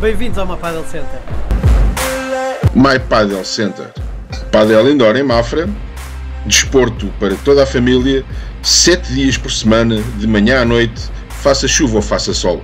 Bem-vindos ao My Padel Center. My Padel Center. Padel Indoor em Mafra. Desporto para toda a família. 7 dias por semana, de manhã à noite, faça chuva ou faça sol.